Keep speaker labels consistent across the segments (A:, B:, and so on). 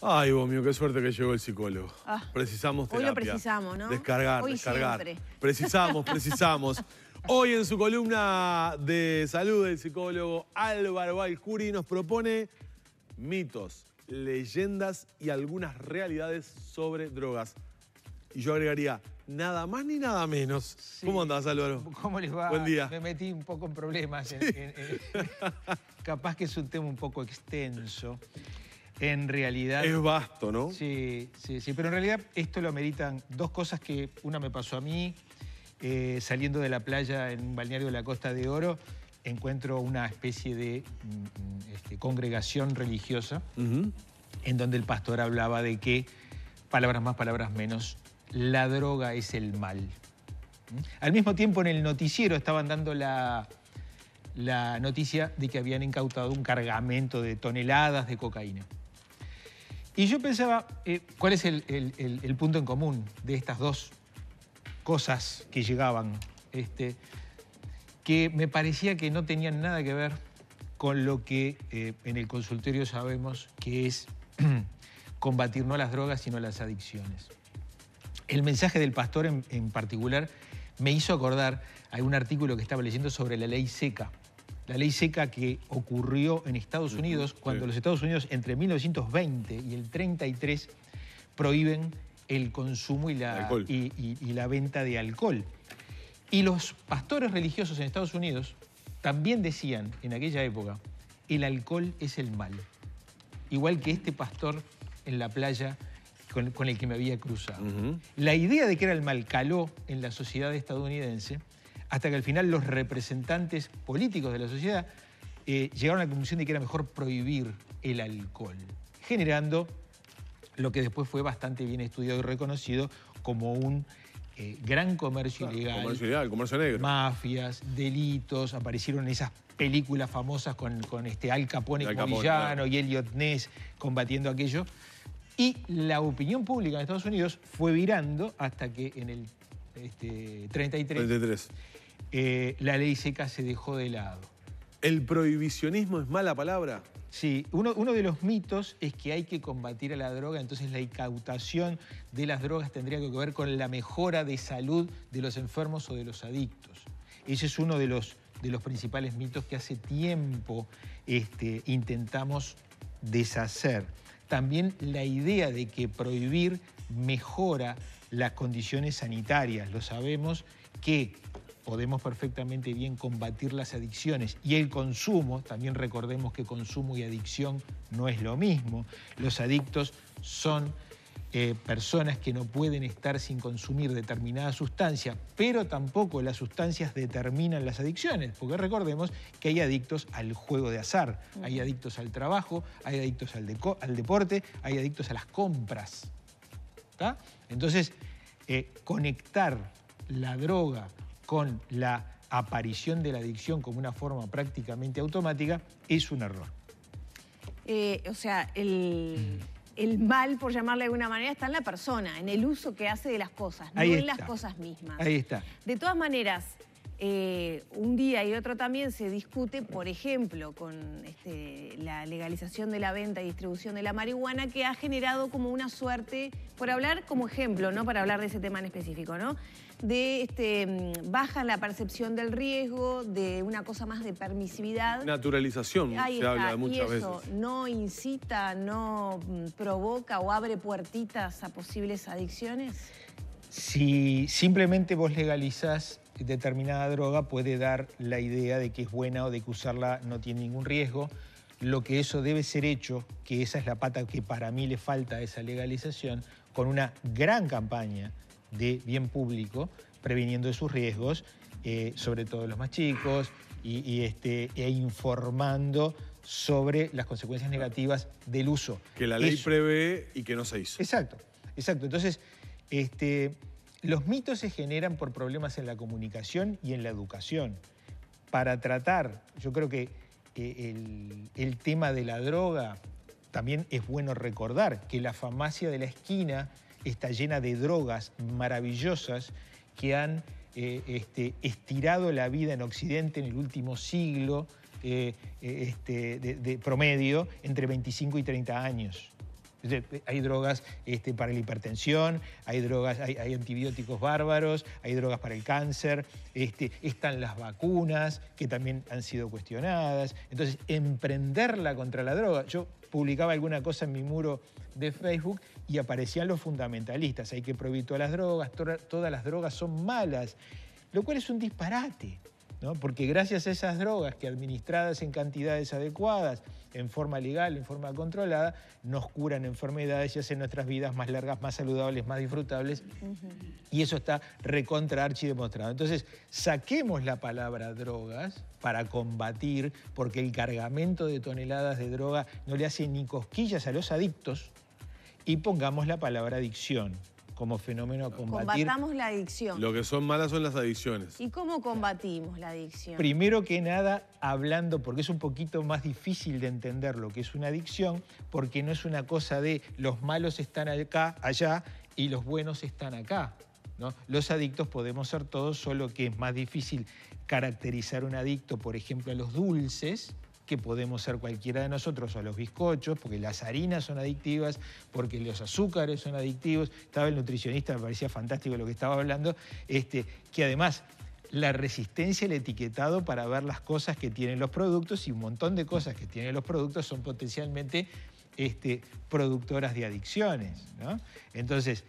A: Ay, vos mío, qué suerte que llegó el psicólogo.
B: Ah,
A: precisamos
B: hoy
A: terapia.
B: lo precisamos, ¿no?
A: Descargar,
B: Hoy
A: descargar.
B: siempre.
A: Precisamos, precisamos. Hoy en su columna de salud el psicólogo Álvaro Valcuri nos propone mitos, leyendas y algunas realidades sobre drogas. Y yo agregaría, nada más ni nada menos.
C: Sí.
A: ¿Cómo andás, Álvaro?
C: ¿Cómo les va?
A: Buen día.
C: Me metí un poco en problemas. en- en- en- capaz que es un tema un poco extenso. En realidad...
A: Es vasto, ¿no?
C: Sí, sí, sí. Pero en realidad esto lo ameritan dos cosas que una me pasó a mí. eh, saliendo de la playa en un balneario de la Costa de Oro, encuentro una especie de mm, mm, este, congregación religiosa en donde el pastor hablaba de que, palabras más, palabras menos, la droga es el mal. ¿Mm? Al mismo tiempo en el noticiero estaban dando la, la noticia de que habían incautado un cargamento de toneladas de cocaína. Y yo pensaba, eh, ¿cuál es el, punto en común de estas dos cosas que llegaban? Este, que me parecía que no tenían nada que ver con lo que eh, en el consultorio sabemos que es combatir no las drogas, sino las adicciones. El mensaje del pastor en, en particular me hizo acordar a un artículo que estaba leyendo sobre la ley seca. La ley seca que ocurrió en Estados Unidos cuando los Estados Unidos entre 1920 y el 33 prohíben el consumo y la,
A: Alcohol.
C: y- y- y la venta de alcohol. Y los pastores religiosos en Estados Unidos también decían en aquella época, el alcohol es el mal. Igual que este pastor en la playa con, con el que me había cruzado. La idea de que era el mal caló en la sociedad estadounidense hasta que al final los representantes políticos de la sociedad eh, llegaron a la conclusión de que era mejor prohibir el alcohol, generando lo que después fue bastante bien estudiado y reconocido como un eh, gran comercio ilegal,
A: Comercio ilegal, comercio negro.
C: mafias, delitos, aparecieron esas películas famosas con, con este Al Capone
A: Al
C: como
A: Capone,
C: villano
A: claro.
C: y Elliot Ness combatiendo aquello. Y la opinión pública en Estados Unidos fue virando hasta que en el este, 33
A: 33.
C: eh, la ley seca se dejó de lado.
A: ¿El prohibicionismo es mala palabra?
C: Sí, uno, uno de los mitos es que hay que combatir a la droga, entonces la incautación de las drogas tendría que ver con la mejora de salud de los enfermos o de los adictos. Ese es uno de los, de los principales mitos que hace tiempo este, intentamos deshacer. También la idea de que prohibir mejora las condiciones sanitarias. Lo sabemos que podemos perfectamente bien combatir las adicciones y el consumo, también recordemos que consumo y adicción no es lo mismo. Los adictos son eh, personas que no pueden estar sin consumir determinada sustancia, pero tampoco las sustancias determinan las adicciones, porque recordemos que hay adictos al juego de azar, hay adictos al trabajo, hay adictos al, al deporte, hay adictos a las compras. ¿Tá? Entonces, eh, conectar la droga con la aparición de la adicción como una forma prácticamente automática es un error.
B: Eh, o sea, el, el mal, por llamarle de alguna manera, está en la persona, en el uso que hace de las cosas, no en las cosas mismas.
C: Ahí está.
B: De todas maneras, eh, un día y otro también se discute, por ejemplo, con este, la legalización de la venta y distribución de la marihuana, que ha generado como una suerte, por hablar como ejemplo, no para hablar de ese tema en específico, ¿no? De este, mm, baja la percepción del riesgo, de una cosa más de permisividad.
A: Naturalización,
B: Ahí
A: se
B: está,
A: habla
B: y
A: muchas
B: eso
A: veces.
B: no incita, no mm, provoca o abre puertitas a posibles adicciones.
C: Si simplemente vos legalizás determinada droga, puede dar la idea de que es buena o de que usarla no tiene ningún riesgo. Lo que eso debe ser hecho, que esa es la pata que para mí le falta a esa legalización, con una gran campaña de bien público, previniendo de sus riesgos, eh, sobre todo los más chicos, y, y, este, e informando sobre las consecuencias negativas del uso.
A: Que la ley
C: Eso-
A: prevé y que no se hizo.
C: Exacto, exacto. Entonces, este, los mitos se generan por problemas en la comunicación y en la educación. Para tratar, yo creo que eh, el, tema de la droga, también es bueno recordar que la farmacia de la esquina está llena de drogas maravillosas que han eh, este, estirado la vida en Occidente en el último siglo, eh, este, de promedio, entre 25 y 30 años. Hay drogas este, para la hipertensión, hay drogas, hay, antibióticos bárbaros, hay drogas para el cáncer, este, están las vacunas que también han sido cuestionadas. Entonces, emprenderla contra la droga. Yo publicaba alguna cosa en mi muro de Facebook y aparecían los fundamentalistas. Hay que prohibir todas las drogas, todas las drogas son malas, lo cual es un disparate porque gracias a esas drogas que administradas en cantidades adecuadas, en forma legal, en forma controlada, nos curan enfermedades y hacen nuestras vidas más largas, más saludables, más disfrutables. Y eso está recontra archi demostrado. Entonces, saquemos la palabra drogas para combatir, porque el cargamento de toneladas de droga no le hace ni cosquillas a los adictos, y pongamos la palabra adicción como fenómeno a combatir.
B: Combatamos la adicción.
A: Lo que son malas son las adicciones.
B: ¿Y cómo combatimos la adicción?
C: Primero que nada, hablando, porque es un poquito más difícil de entender lo que es una adicción, porque no es una cosa de los malos están acá, allá y los buenos están acá. ¿no? Los adictos podemos ser todos, solo que es más difícil caracterizar un adicto, por ejemplo, a los dulces, que podemos ser cualquiera de nosotros, o los bizcochos, porque las harinas son adictivas, porque los azúcares son adictivos. Estaba el nutricionista, me parecía fantástico lo que estaba hablando, este, que además la resistencia al etiquetado para ver las cosas que tienen los productos y un montón de cosas que tienen los productos son potencialmente este, productoras de adicciones. Entonces,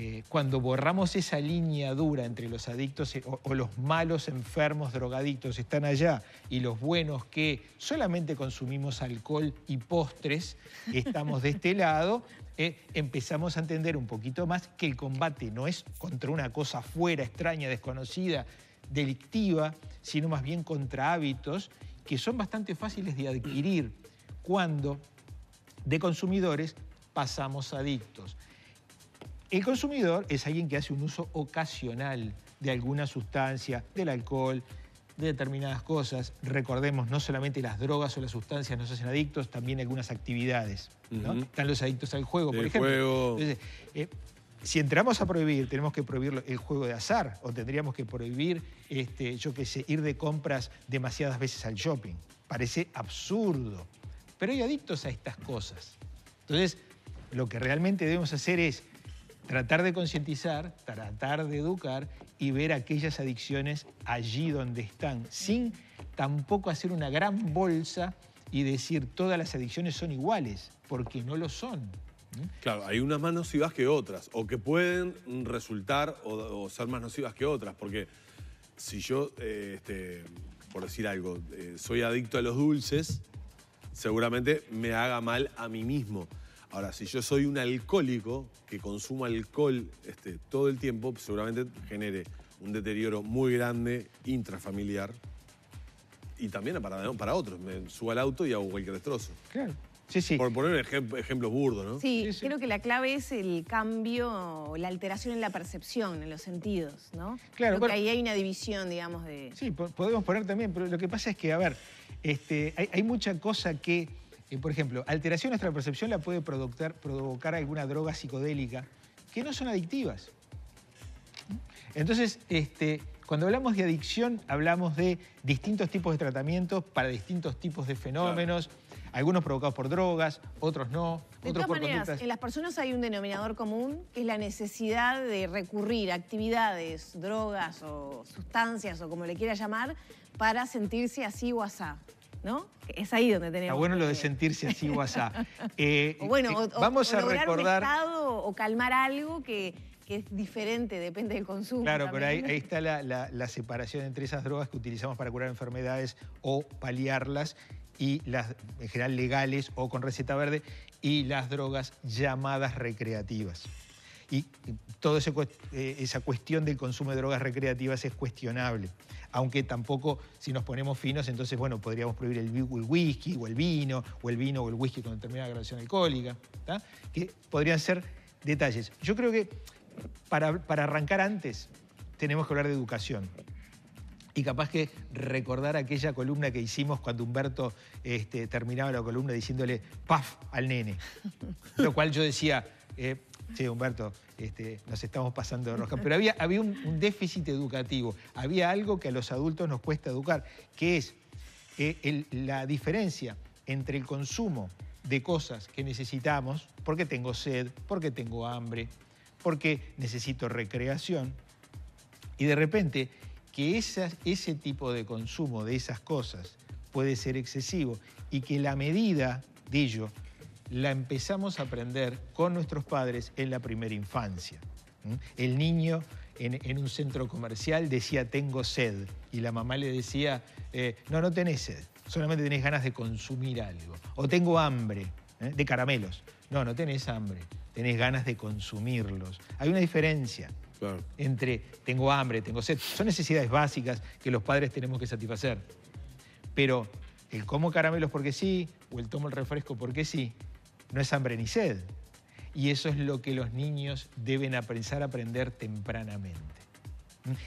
C: eh, cuando borramos esa línea dura entre los adictos eh, o, los malos enfermos drogadictos están allá y los buenos que solamente consumimos alcohol y postres estamos de este lado, eh, empezamos a entender un poquito más que el combate no es contra una cosa fuera, extraña, desconocida, delictiva, sino más bien contra hábitos que son bastante fáciles de adquirir cuando de consumidores pasamos adictos. El consumidor es alguien que hace un uso ocasional de alguna sustancia, del alcohol, de determinadas cosas. Recordemos, no solamente las drogas o las sustancias nos hacen adictos, también algunas actividades. Están los adictos al juego, por ejemplo. Entonces, eh, si entramos a prohibir, tenemos que prohibir el juego de azar o tendríamos que prohibir, este, yo qué sé, ir de compras demasiadas veces al shopping. Parece absurdo. Pero hay adictos a estas cosas. Entonces, lo que realmente debemos hacer es tratar de concientizar, tratar de educar y ver aquellas adicciones allí donde están, sin tampoco hacer una gran bolsa y decir todas las adicciones son iguales, porque no lo son.
A: Claro, hay unas más nocivas que otras, o que pueden resultar o, ser más nocivas que otras, porque si yo, eh, este, por decir algo, eh, soy adicto a los dulces, seguramente me haga mal a mí mismo. Ahora, si yo soy un alcohólico que consumo alcohol este, todo el tiempo, seguramente genere un deterioro muy grande intrafamiliar y también para, para otros. Me subo al auto y hago cualquier destrozo.
C: Claro. Sí, sí.
A: Por poner ejemplos burdos, ¿no?
B: Sí, creo que la clave es el cambio, la alteración en la percepción, en los sentidos, ¿no? Claro. Creo que ahí hay una división, digamos, de...
C: Sí, podemos poner también, pero lo que pasa es que, a ver, este, hay mucha cosa que por ejemplo, alteración de nuestra percepción la puede provocar, provocar alguna droga psicodélica que no son adictivas. Entonces, este, cuando hablamos de adicción, hablamos de distintos tipos de tratamientos para distintos tipos de fenómenos, algunos provocados por drogas, otros no,
B: de
C: otros
B: todas maneras, En las personas hay un denominador común, que es la necesidad de recurrir a actividades, drogas o sustancias o como le quiera llamar, para sentirse así o asá. ¿No? Es ahí donde tenemos.
C: Está bueno lo de sentirse así WhatsApp.
B: Eh, o bueno, eh, vamos a recordar. Un estado, o calmar algo que, es diferente, depende del consumo.
C: Claro, pero ahí, está la, separación entre esas drogas que utilizamos para curar enfermedades o paliarlas y las en general legales o con receta verde y las drogas llamadas recreativas. Y toda eh, esa cuestión del consumo de drogas recreativas es cuestionable aunque tampoco si nos ponemos finos, entonces, bueno, podríamos prohibir el, whisky o el vino, o el vino o el whisky con determinada graduación alcohólica, que podrían ser detalles. Yo creo que para, arrancar antes tenemos que hablar de educación. Y capaz que recordar aquella columna que hicimos cuando Humberto este, terminaba la columna diciéndole paf al nene. Lo cual yo decía, eh, Sí, Humberto, este, nos estamos pasando de roja. Pero había, había un, déficit educativo, había algo que a los adultos nos cuesta educar, que es eh, la diferencia entre el consumo de cosas que necesitamos, porque tengo sed, porque tengo hambre, porque necesito recreación, y de repente que ese tipo de consumo de esas cosas puede ser excesivo y que la medida de ello la empezamos a aprender con nuestros padres en la primera infancia. El niño en, un centro comercial decía tengo sed y la mamá le decía eh, no, no tenés sed, solamente tenés ganas de consumir algo. O tengo hambre ¿eh? de caramelos. No, no tenés hambre, tenés ganas de consumirlos. Hay una diferencia entre tengo hambre, tengo sed. Son necesidades básicas que los padres tenemos que satisfacer. Pero el como caramelos porque sí o el tomo el refresco porque sí, no es hambre ni sed. Y eso es lo que los niños deben empezar a aprender tempranamente.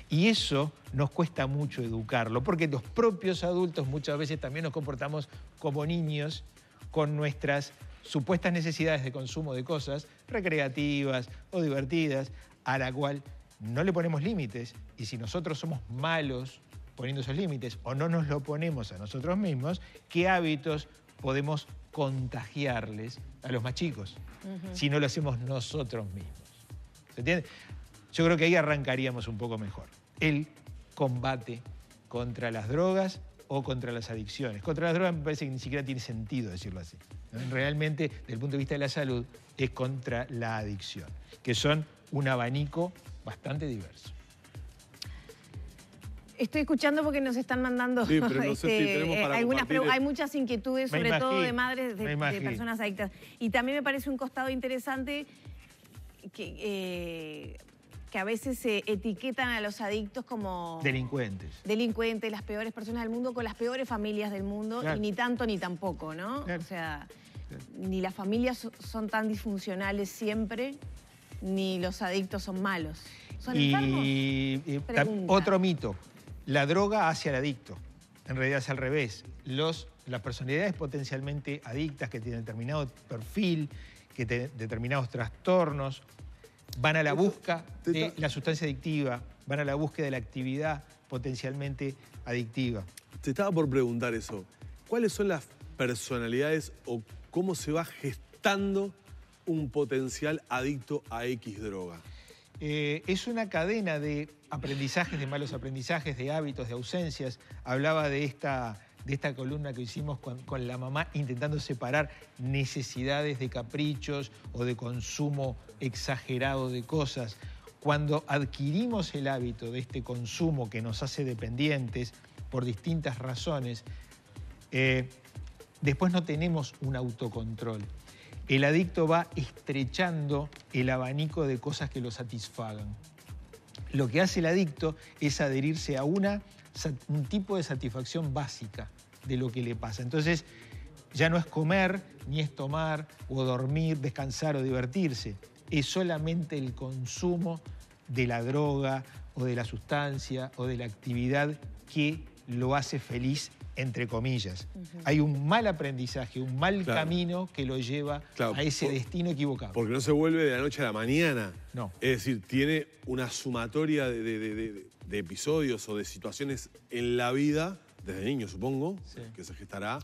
C: Y eso nos cuesta mucho educarlo, porque los propios adultos muchas veces también nos comportamos como niños con nuestras supuestas necesidades de consumo de cosas recreativas o divertidas, a la cual no le ponemos límites. Y si nosotros somos malos poniendo esos límites o no nos lo ponemos a nosotros mismos, ¿qué hábitos podemos contagiarles a los más chicos si no lo hacemos nosotros mismos? ¿Se entiende? Yo creo que ahí arrancaríamos un poco mejor. El combate contra las drogas o contra las adicciones. Contra las drogas me parece que ni siquiera tiene sentido decirlo así. Realmente, desde el punto de vista de la salud, es contra la adicción, que son un abanico bastante diverso.
B: Estoy escuchando porque nos están mandando sí, pero no sé si este, tenemos para algunas Hay muchas inquietudes, sobre todo de madres de, personas adictas. Y también me parece un costado interesante que, eh, que a veces se etiquetan a los adictos como...
C: Delincuentes.
B: Delincuentes, las peores personas del mundo, con las peores familias del mundo, y ni tanto ni tampoco, ¿no? O sea, ni las familias son tan disfuncionales siempre, ni los adictos son malos. ¿Son
C: y, otro mito, la droga hacia el adicto. En realidad es al revés. Los, las personalidades potencialmente adictas que tienen determinado perfil, que tienen determinados trastornos, van a la búsqueda de la sustancia adictiva, van a la búsqueda de la actividad potencialmente adictiva.
A: Te estaba por preguntar eso. ¿Cuáles son las personalidades o cómo se va gestando un potencial adicto a X droga?
C: Eh, es una cadena de aprendizajes, de malos aprendizajes, de hábitos, de ausencias. Hablaba de esta, de esta columna que hicimos con, la mamá intentando separar necesidades de caprichos o de consumo exagerado de cosas. Cuando adquirimos el hábito de este consumo que nos hace dependientes por distintas razones, eh, después no tenemos un autocontrol el adicto va estrechando el abanico de cosas que lo satisfagan. Lo que hace el adicto es adherirse a una, un tipo de satisfacción básica de lo que le pasa. Entonces, ya no es comer, ni es tomar, o dormir, descansar o divertirse. Es solamente el consumo de la droga o de la sustancia o de la actividad que lo hace feliz entre comillas. Hay un mal aprendizaje, un mal camino que lo lleva a ese destino equivocado.
A: Porque no se vuelve de la noche a la mañana. No. Es decir, tiene una sumatoria de, episodios o de situaciones en la vida, desde niño supongo, que se gestará,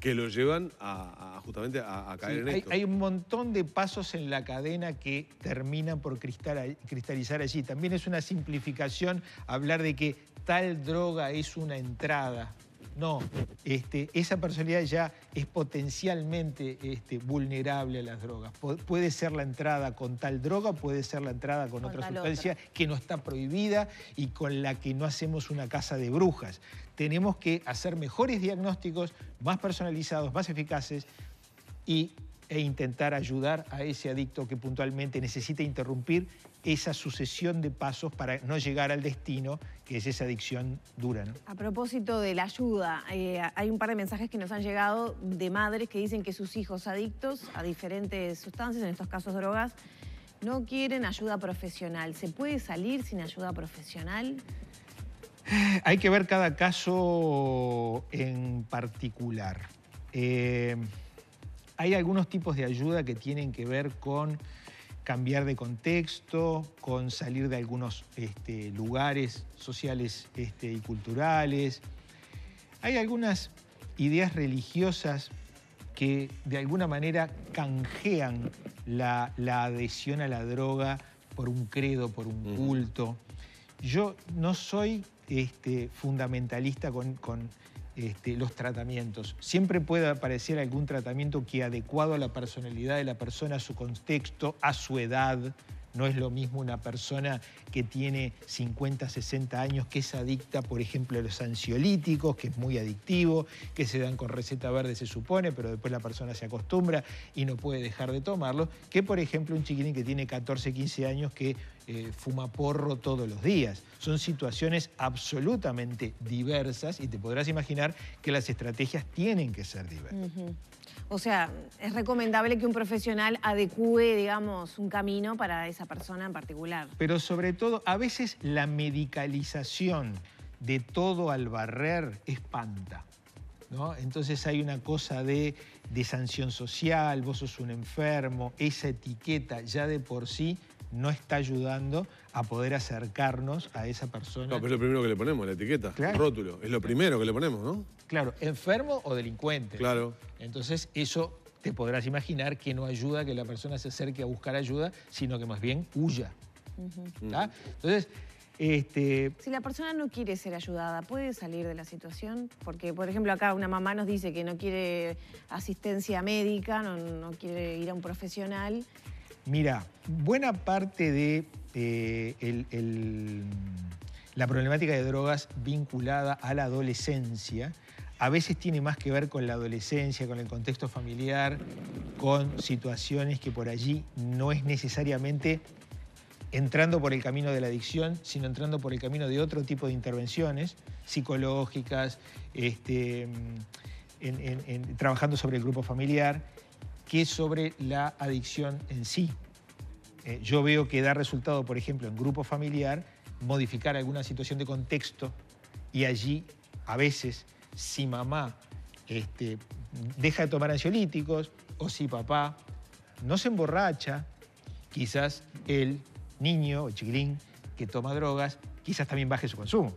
A: que lo llevan a, justamente a, caer en
C: hay,
A: esto.
C: Hay un montón de pasos en la cadena que terminan por cristalizar allí. También es una simplificación hablar de que tal droga es una entrada no, este, esa personalidad ya es potencialmente este, vulnerable a las drogas. puede ser la entrada con tal droga, puede ser la entrada con, otra sustancia que no está prohibida y con la que no hacemos una casa de brujas. Tenemos que hacer mejores diagnósticos, más personalizados, más eficaces y e intentar ayudar a ese adicto que puntualmente necesita interrumpir esa sucesión de pasos para no llegar al destino que es esa adicción dura.
B: A propósito de la ayuda, eh, hay un par de mensajes que nos han llegado de madres que dicen que sus hijos adictos a diferentes sustancias, en estos casos drogas, no quieren ayuda profesional. ¿Se puede salir sin ayuda profesional?
C: Hay que ver cada caso en particular. Eh, hay algunos tipos de ayuda que tienen que ver con cambiar de contexto, con salir de algunos este, lugares sociales este, y culturales. Hay algunas ideas religiosas que de alguna manera canjean la, adhesión a la droga por un credo, por un culto. Yo no soy este, fundamentalista con, este, los tratamientos. Siempre puede aparecer algún tratamiento que adecuado a la personalidad de la persona, a su contexto, a su edad, no es lo mismo una persona que tiene 50, 60 años, que es adicta, por ejemplo, a los ansiolíticos, que es muy adictivo, que se dan con receta verde, se supone, pero después la persona se acostumbra y no puede dejar de tomarlo, que por ejemplo un chiquilín que tiene 14, 15 años que eh, fuma porro todos los días. Son situaciones absolutamente diversas y te podrás imaginar que las estrategias tienen que ser diversas.
B: O sea, es recomendable que un profesional adecue, digamos, un camino para esa persona en particular.
C: Pero sobre todo, a veces la medicalización de todo al barrer espanta. ¿no? Entonces hay una cosa de, de sanción social, vos sos un enfermo, esa etiqueta ya de por sí no está ayudando a poder acercarnos a esa persona.
A: No, pero es lo primero que le ponemos, la etiqueta, el rótulo. Es lo primero que le ponemos, ¿no?
C: Claro, enfermo o delincuente.
A: Claro.
C: Entonces, eso te podrás imaginar que no ayuda a que la persona se acerque a buscar ayuda, sino que más bien huya. Entonces, este...
B: Si la persona no quiere ser ayudada, ¿puede salir de la situación? Porque, por ejemplo, acá una mamá nos dice que no quiere asistencia médica, no quiere ir a un profesional
C: Mira, buena parte de eh, la problemática de drogas vinculada a la adolescencia a veces tiene más que ver con la adolescencia, con el contexto familiar, con situaciones que por allí no es necesariamente entrando por el camino de la adicción, sino entrando por el camino de otro tipo de intervenciones psicológicas, este, trabajando sobre el grupo familiar que sobre la adicción en sí. Eh, yo veo que da resultado, por ejemplo, en grupo familiar, modificar alguna situación de contexto y allí, a veces, si mamá este, deja de tomar ansiolíticos o si papá no se emborracha, quizás el niño o chiquilín que toma drogas, quizás también baje su consumo.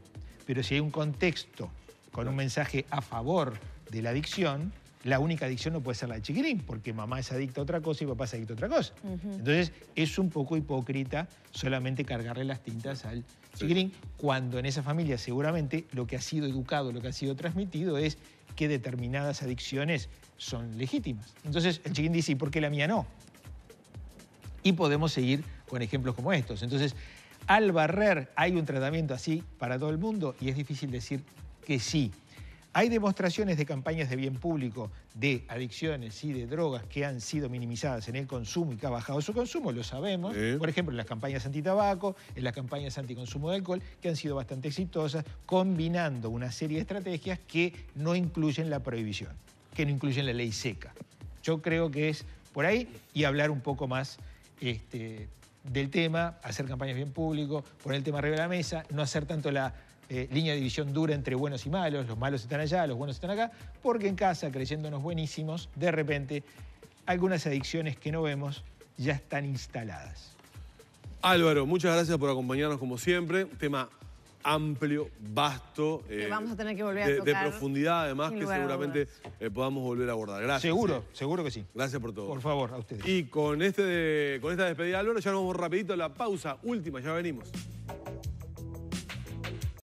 C: Pero si hay un contexto con un mensaje a favor de la adicción, la única adicción no puede ser la de chiquilín, porque mamá es adicta a otra cosa y papá es adicto a otra cosa. Entonces, es un poco hipócrita solamente cargarle las tintas al chiquilín, cuando en esa familia seguramente lo que ha sido educado, lo que ha sido transmitido es que determinadas adicciones son legítimas. Entonces, el chiquilín dice, ¿y por qué la mía no? Y podemos seguir con ejemplos como estos. Entonces, al barrer, ¿hay un tratamiento así para todo el mundo? Y es difícil decir que sí. Hay demostraciones de campañas de bien público de adicciones y de drogas que han sido minimizadas en el consumo y que ha bajado su consumo, lo sabemos. Por ejemplo, en las campañas antitabaco, en las campañas anticonsumo de alcohol, que han sido bastante exitosas, combinando una serie de estrategias que no incluyen la prohibición, que no incluyen la ley seca. Yo creo que es por ahí y hablar un poco más este, del tema, hacer campañas bien público, poner el tema arriba de la mesa, no hacer tanto la eh, línea de división dura entre buenos y malos, los malos están allá, los buenos están acá, porque en casa, creyéndonos buenísimos, de repente algunas adicciones que no vemos ya están instaladas.
A: Álvaro, muchas gracias por acompañarnos como siempre. Tema amplio, vasto.
B: Que vamos a tener que volver a
A: de, de profundidad, además, que seguramente eh, podamos volver a abordar. Gracias.
C: Seguro, eh. seguro que sí.
A: Gracias por todo.
C: Por favor, a ustedes.
A: Y con, este, con esta despedida, Álvaro, ya nos vamos rapidito a la pausa última, ya venimos.